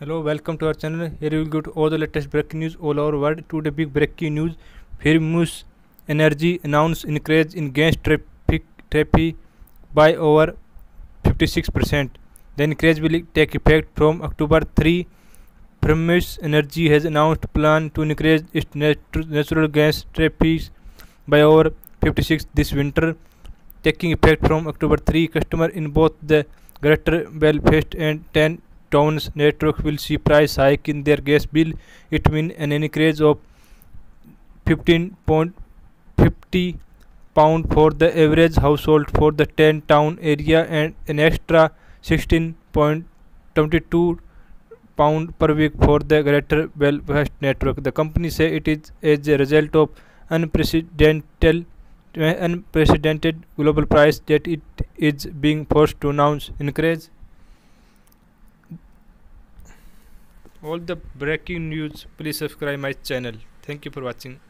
Hello, welcome to our channel. Here you will get all the latest breaking news all over world. Today big breaking news. Firmus Energy announced increase in gas tariff by over 56%. The increase will take effect from October 3. Firmus Energy has announced plan to increase its nat- natural gas tariff by over 56 this winter, taking effect from October 3. Customer in both the Greater Belfast and 10 towns network will see price hike in their gas bill. It means an increase of 15.50 pound for the average household for the 10 town area and an extra 16.22 pound per week for the Greater Belfast network. The company say it is as a result of unprecedented unprecedented global price that it is being forced to announce increase all the breaking news please subscribe my channel. Thank you for watching